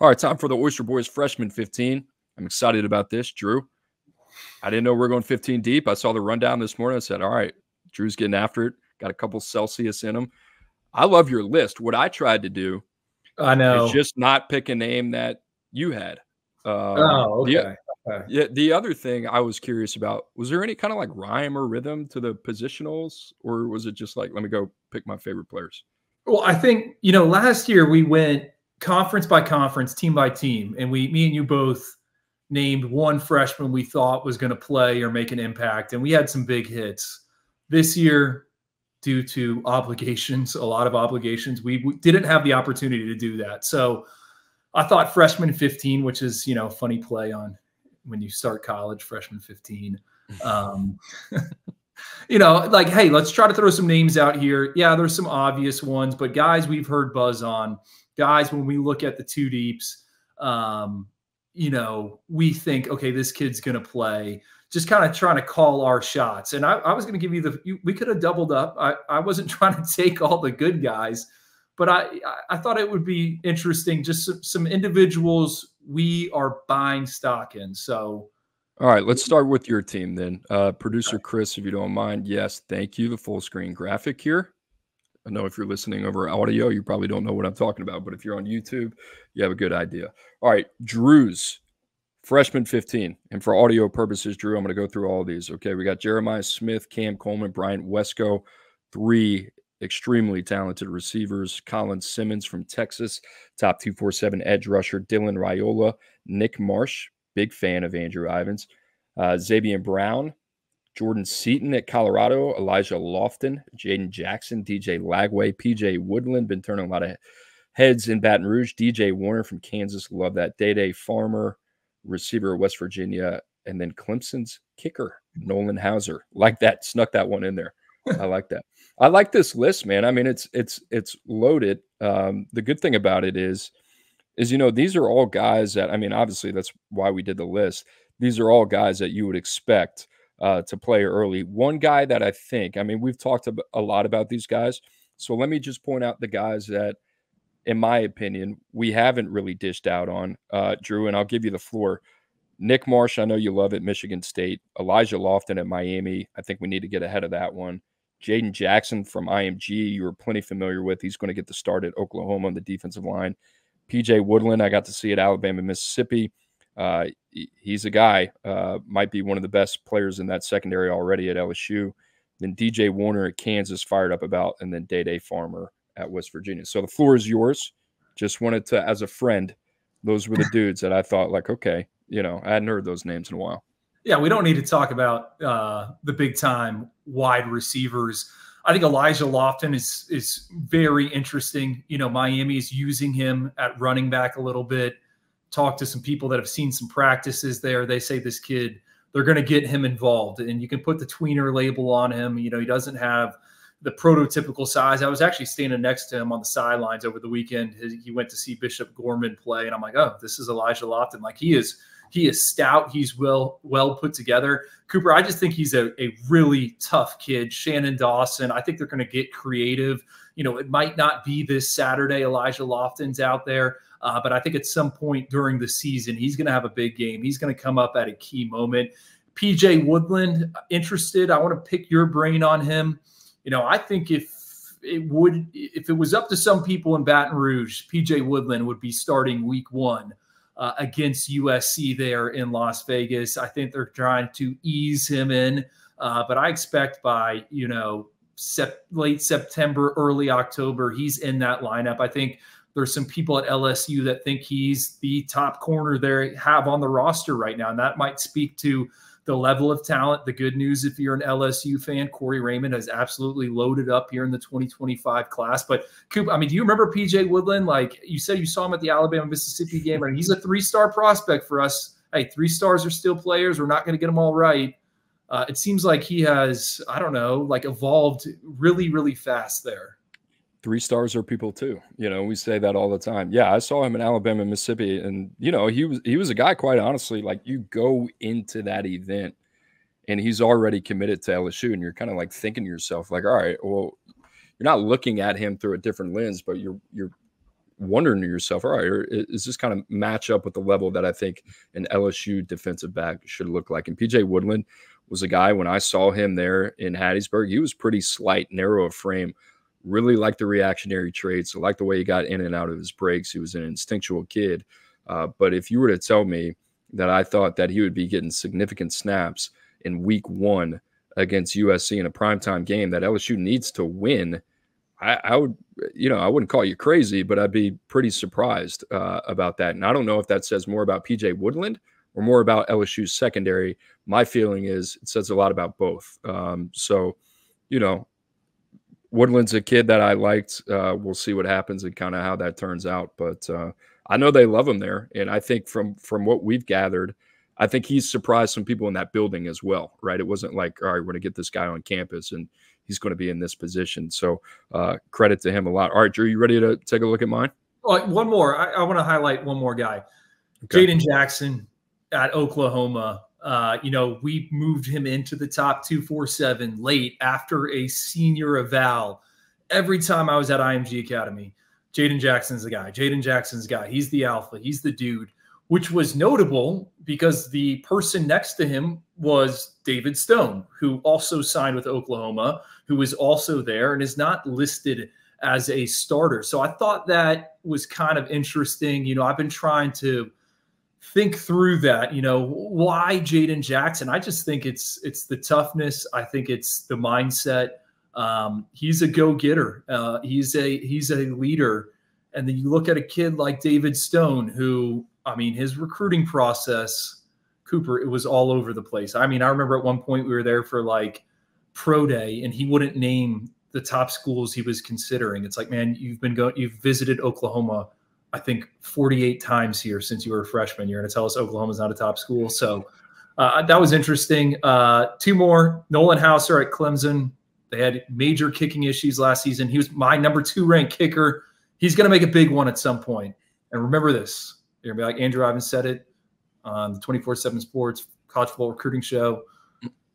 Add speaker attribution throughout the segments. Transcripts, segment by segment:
Speaker 1: All right, time for the Oyster Boys freshman 15. I'm excited about this, Drew. I didn't know we are going 15 deep. I saw the rundown this morning. I said, all right, Drew's getting after it. Got a couple Celsius in him. I love your list. What I tried to do
Speaker 2: I know
Speaker 1: is just not pick a name that you had.
Speaker 2: Um, oh, okay.
Speaker 1: The, yeah. The other thing I was curious about was there any kind of like rhyme or rhythm to the positionals, or was it just like let me go pick my favorite players?
Speaker 2: Well, I think you know last year we went conference by conference, team by team, and we, me and you both named one freshman we thought was going to play or make an impact, and we had some big hits. This year, due to obligations, a lot of obligations, we, we didn't have the opportunity to do that. So I thought freshman 15, which is you know funny play on when you start college, freshman 15. Um, you know, like, hey, let's try to throw some names out here. Yeah, there's some obvious ones, but guys we've heard buzz on guys, when we look at the two deeps, um, you know, we think, okay, this kid's going to play. Just kind of trying to call our shots. And I, I was going to give you the, you, we could have doubled up. I, I wasn't trying to take all the good guys, but I, I thought it would be interesting. Just some, some individuals we are buying stock in. So,
Speaker 1: all right, let's start with your team then. Uh, Producer Chris, if you don't mind. Yes, thank you. The full screen graphic here. I know if you're listening over audio, you probably don't know what I'm talking about, but if you're on YouTube, you have a good idea. All right, Drew's freshman 15. And for audio purposes, Drew, I'm going to go through all these. Okay, we got Jeremiah Smith, Cam Coleman, Bryant Wesco, three extremely talented receivers. Colin Simmons from Texas, top 247 edge rusher. Dylan Raiola, Nick Marsh, big fan of Andrew Ivins. Uh, Xavier Brown, Jordan Seaton at Colorado, Elijah Lofton, Jaden Jackson, DJ Lagway, PJ Woodland, been turning a lot of heads in Baton Rouge, DJ Warner from Kansas, love that. Day Day Farmer, receiver of West Virginia, and then Clemson's kicker, Nolan Hauser. Like that, snuck that one in there. I like that. I like this list, man. I mean, it's it's it's loaded. Um, the good thing about it is, is you know, these are all guys that I mean, obviously that's why we did the list. These are all guys that you would expect uh, to play early. One guy that I think, I mean, we've talked a lot about these guys. So let me just point out the guys that, in my opinion, we haven't really dished out on, uh, Drew, and I'll give you the floor. Nick Marsh, I know you love at Michigan State. Elijah Lofton at Miami. I think we need to get ahead of that one. Jaden Jackson from IMG, you were plenty familiar with. He's going to get the start at Oklahoma on the defensive line. PJ Woodland, I got to see at Alabama, Mississippi. Uh, he's a guy, uh, might be one of the best players in that secondary already at LSU. Then DJ Warner at Kansas fired up about, and then Day Day Farmer at West Virginia. So the floor is yours. Just wanted to, as a friend, those were the dudes that I thought, like, okay, you know, I hadn't heard those names in a while.
Speaker 2: Yeah, we don't need to talk about uh, the big time wide receivers. I think Elijah Lofton is is very interesting. You know, Miami is using him at running back a little bit talked to some people that have seen some practices there. They say this kid, they're going to get him involved, and you can put the tweener label on him. You know, he doesn't have the prototypical size. I was actually standing next to him on the sidelines over the weekend. He went to see Bishop Gorman play, and I'm like, oh, this is Elijah Lofton. Like he is, he is stout. He's well, well put together. Cooper, I just think he's a, a really tough kid. Shannon Dawson, I think they're going to get creative. You know, it might not be this Saturday. Elijah Lofton's out there. Uh, but I think at some point during the season, he's going to have a big game. He's going to come up at a key moment. PJ Woodland, interested. I want to pick your brain on him. You know, I think if it would, if it was up to some people in Baton Rouge, PJ Woodland would be starting week one uh, against USC there in Las Vegas. I think they're trying to ease him in. Uh, but I expect by, you know, sep- late September, early October, he's in that lineup. I think there's some people at LSU that think he's the top corner they have on the roster right now. And that might speak to the level of talent. The good news, if you're an LSU fan, Corey Raymond has absolutely loaded up here in the 2025 class. But Coop, I mean, do you remember PJ Woodland? Like you said, you saw him at the Alabama Mississippi game. and he's a three star prospect for us. Hey, three stars are still players. We're not going to get them all right. Uh, it seems like he has, I don't know, like evolved really, really fast there
Speaker 1: three stars are people too. You know, we say that all the time. Yeah, I saw him in Alabama, Mississippi, and you know, he was he was a guy. Quite honestly, like you go into that event, and he's already committed to LSU, and you're kind of like thinking to yourself, like, all right, well, you're not looking at him through a different lens, but you're you're wondering to yourself, all right, is this kind of match up with the level that I think an LSU defensive back should look like? And PJ Woodland was a guy when I saw him there in Hattiesburg, he was pretty slight, narrow of frame. Really liked the reactionary traits, liked the way he got in and out of his breaks. He was an instinctual kid. Uh, but if you were to tell me that I thought that he would be getting significant snaps in week one against USC in a primetime game that LSU needs to win – I, I, would, you know, I wouldn't call you crazy, but I'd be pretty surprised uh, about that. And I don't know if that says more about PJ Woodland or more about LSU's secondary. My feeling is it says a lot about both. Um, so, you know, Woodland's a kid that I liked. Uh, we'll see what happens and kind of how that turns out. But uh, I know they love him there, and I think from from what we've gathered, I think he's surprised some people in that building as well. Right? It wasn't like, all right, we're going to get this guy on campus and he's going to be in this position. So uh, credit to him a lot. All right, Drew, you ready to take a look at mine?
Speaker 2: Well, one more. I, I want to highlight one more guy, okay. Jaden Jackson at Oklahoma. Uh, you know, we moved him into the top 247 late after a senior eval. Every time I was at IMG Academy, Jaden Jackson's the guy. Jaden Jackson's guy. He's the alpha. He's the dude which was notable because the person next to him was David Stone, who also signed with Oklahoma, who was also there and is not listed as a starter. So I thought that was kind of interesting. You know, I've been trying to think through that. You know, why Jaden Jackson? I just think it's it's the toughness. I think it's the mindset. Um, he's a go getter. Uh, he's a he's a leader. And then you look at a kid like David Stone, who I mean, his recruiting process, Cooper, it was all over the place. I mean, I remember at one point we were there for like pro day and he wouldn't name the top schools he was considering. It's like, man, you've been going, you've visited Oklahoma, I think 48 times here since you were a freshman. You're going to tell us Oklahoma's not a top school. So uh, that was interesting. Uh, two more Nolan Hauser at Clemson. They had major kicking issues last season. He was my number two ranked kicker. He's going to make a big one at some point. And remember this you're gonna be like Andrew Ivins said it on the 24/7 Sports College Football Recruiting Show.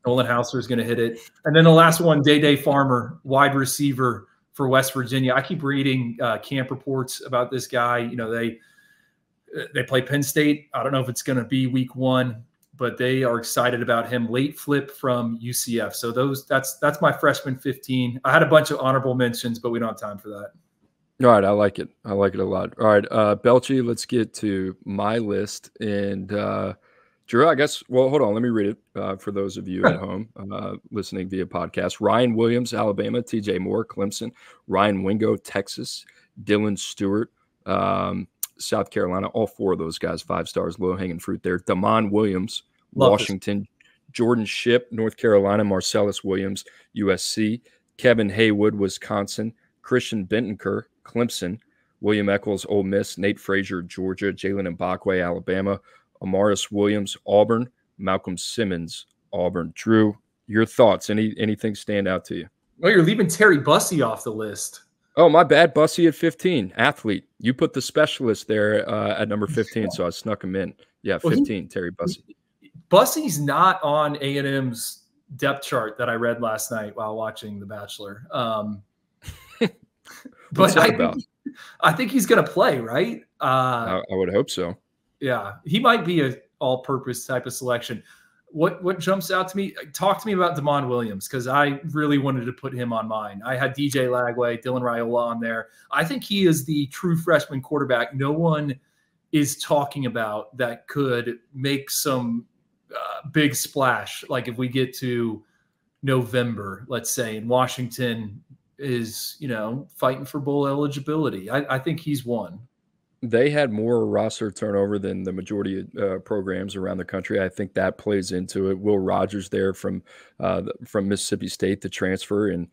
Speaker 2: Nolan Hauser is going to hit it, and then the last one, Day Day Farmer, wide receiver for West Virginia. I keep reading uh, camp reports about this guy. You know they they play Penn State. I don't know if it's going to be Week One, but they are excited about him. Late flip from UCF. So those that's that's my freshman 15. I had a bunch of honorable mentions, but we don't have time for that.
Speaker 1: All right, I like it. I like it a lot. All right, uh, Belchi, let's get to my list. And uh, Drew, I guess, well, hold on. Let me read it uh, for those of you at home uh, listening via podcast. Ryan Williams, Alabama. TJ Moore, Clemson. Ryan Wingo, Texas. Dylan Stewart, um, South Carolina. All four of those guys, five stars, low hanging fruit there. Demond Williams, Love Washington. This. Jordan Ship, North Carolina. Marcellus Williams, USC. Kevin Haywood, Wisconsin. Christian Bentancur, Clemson, William Echoles, Ole Miss, Nate Frazier, Georgia, Jalen Mbakwe, Alabama, Amaris Williams, Auburn, Malcolm Simmons, Auburn. Drew, your thoughts? Any anything stand out to you?
Speaker 2: Well, you're leaving Terry Bussey off the list.
Speaker 1: Oh, my bad. Bussey at 15, athlete. You put the specialist there uh, at number 15, so I snuck him in. Yeah, 15, well, he, Terry Bussey.
Speaker 2: Bussey's not on A&M's depth chart that I read last night while watching The Bachelor. Um,
Speaker 1: but I about? Think,
Speaker 2: I think he's going to play, right?
Speaker 1: Uh, I, I, would hope so.
Speaker 2: Yeah, he might be a all-purpose type of selection. What what jumps out to me? Talk to me about Demond Williams because I really wanted to put him on mine. I had DJ Lagway, Dylan Raiola on there. I think he is the true freshman quarterback. No one is talking about that could make some uh, big splash. Like if we get to November, let's say, in Washington is, you know, fighting for bowl eligibility. I, I think he's one.
Speaker 1: They had more roster turnover than the majority of uh, programs around the country. I think that plays into it. Will Rogers there from uh, from Mississippi State to transfer, and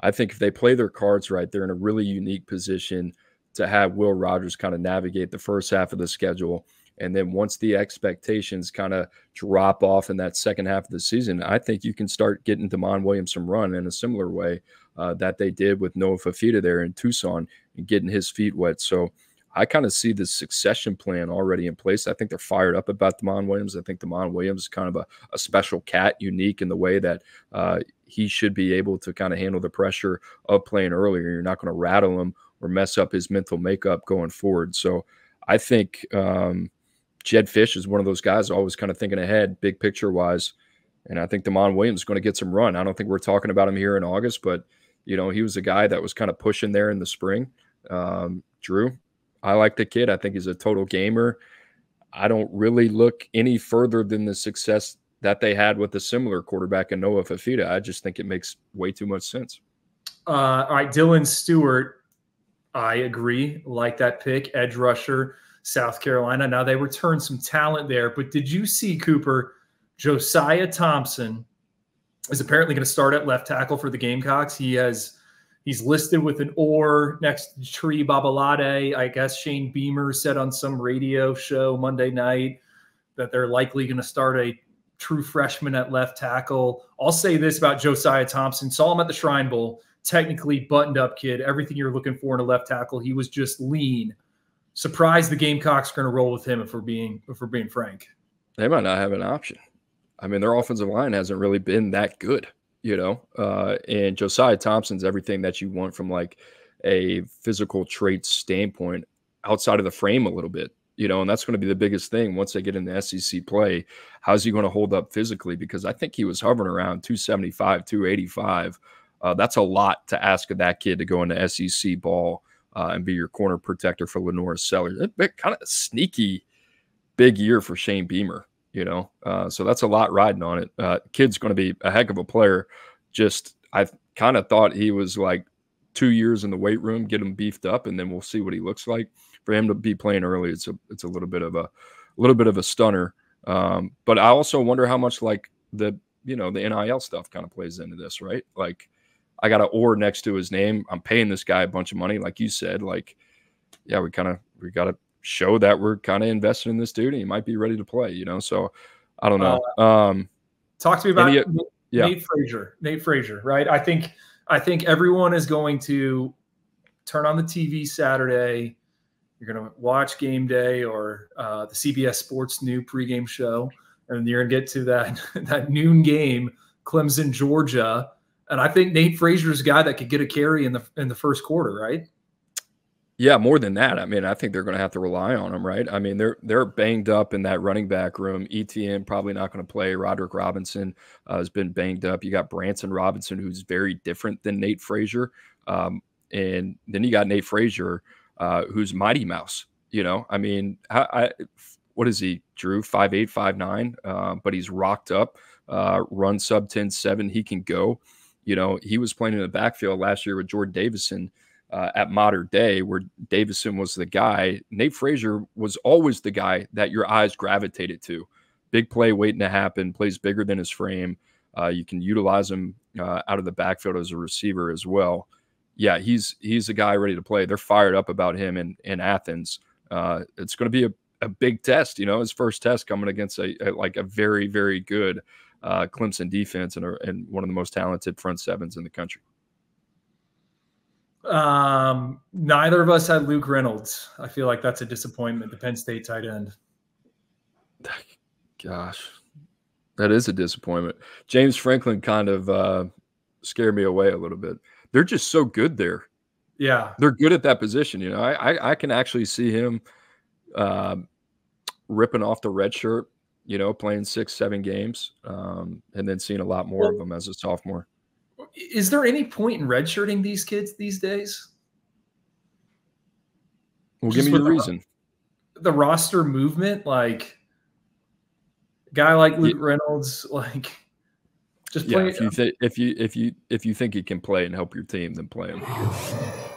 Speaker 1: I think if they play their cards right, they're in a really unique position to have Will Rogers kind of navigate the first half of the schedule. And then once the expectations kind of drop off in that second half of the season, I think you can start getting Demond Williams some run in a similar way uh, that they did with Noah Fifita there in Tucson and getting his feet wet. So I kind of see the succession plan already in place. I think they're fired up about Demond Williams. I think Demond Williams is kind of a, a special cat, unique in the way that uh, he should be able to kind of handle the pressure of playing earlier. You're not going to rattle him or mess up his mental makeup going forward. So I think um, Jedd Fisch is one of those guys always kind of thinking ahead, big picture wise. And I think Demond Williams is going to get some run. I don't think we're talking about him here in August, but you know he was a guy that was kind of pushing there in the spring. Um, Drew, I like the kid. I think he's a total gamer. I don't really look any further than the success that they had with a similar quarterback in Noah Fifita. I just think it makes way too much sense.
Speaker 2: Uh, all right, Dylan Stewart. I agree. Like that pick, edge rusher, South Carolina. Now they return some talent there, but did you see Cooper? Josiah Thompson is apparently going to start at left tackle for the Gamecocks. He has he's listed with an or next to Tree Babalade. I guess Shane Beamer said on some radio show Monday night that they're likely going to start a true freshman at left tackle. I'll say this about Josiah Thompson. Saw him at the Shrine Bowl. Technically buttoned up kid, everything you're looking for in a left tackle. He was just lean. Surprised the Gamecocks are going to roll with him if we're being if we're being frank.
Speaker 1: They might not have an option. I mean, their offensive line hasn't really been that good, you know. Uh, and Josiah Thompson's everything that you want from like a physical trait standpoint outside of the frame a little bit, you know, and that's going to be the biggest thing once they get in the SEC play. How's he going to hold up physically? Because I think he was hovering around 275, 285. Uh, that's a lot to ask of that kid to go into SEC ball uh, and be your corner protector for LaNorris Sellers. Kind of sneaky big year for Shane Beamer you know. Uh, so that's a lot riding on it. Uh, kid's going to be a heck of a player. Just I kind of thought he was like two years in the weight room, get him beefed up, and then we'll see what he looks like. For him to be playing early, it's a it's a little bit of a, a little bit of a stunner. Um, but I also wonder how much like the you know the NIL stuff kind of plays into this, right? Like I got an or next to his name. I'm paying this guy a bunch of money, like you said. Like, yeah, we kind of we got to show that we're kind of invested in this dude and he might be ready to play, you know? So I don't know. Uh, um,
Speaker 2: talk to me about Nate, yeah. Nate Frazier, Nate Frazier, right? I think, I think everyone is going to turn on the TV Saturday. You're going to watch game day or uh, the CBS Sports new pregame show, and you're going to get to that that noon game, Clemson, Georgia. And I think Nate Frazier is a guy that could get a carry in the in the first quarter, right?
Speaker 1: Yeah, more than that. I mean, I think they're going to have to rely on him, right? I mean, they're they're banged up in that running back room. ETN probably not going to play. Roderick Robinson uh, has been banged up. You got Branson Robinson, who's very different than Nate Frazier, um, and then you got Nate Frazier, uh, who's Mighty Mouse. You know, I mean, I, I, what is he? Drew five eight five nine, uh, but he's rocked up. Uh, run sub 10 7. He can go. You know, he was playing in the backfield last year with Jordan Davison uh, at Mater Dei where Davison was the guy. Nate Frazier was always the guy that your eyes gravitated to. Big play waiting to happen, plays bigger than his frame. Uh, you can utilize him uh, out of the backfield as a receiver as well. Yeah, he's he's a guy ready to play. They're fired up about him in in Athens. Uh, it's going to be a, a big test. You know, his first test coming against a, a like a very very good uh, Clemson defense and, a, and one of the most talented front sevens in the country.
Speaker 2: Um, neither of us had Luke Reynolds. I feel like that's a disappointment. The Penn State tight end.
Speaker 1: Gosh, that is a disappointment. James Franklin kind of uh, scared me away a little bit. They're just so good there.
Speaker 2: Yeah,
Speaker 1: they're good at that position. You know, I I, I can actually see him uh, ripping off the red shirt. You know, playing six, seven games, um, and then seeing a lot more well, of them as a sophomore
Speaker 2: is there any point in redshirting these kids these days?
Speaker 1: Well, Just give me the reason.
Speaker 2: The roster movement, like guy like Luke yeah. Reynolds, like
Speaker 1: just play. Yeah, if you th- if you if you if you think he can play and help your team, then play him.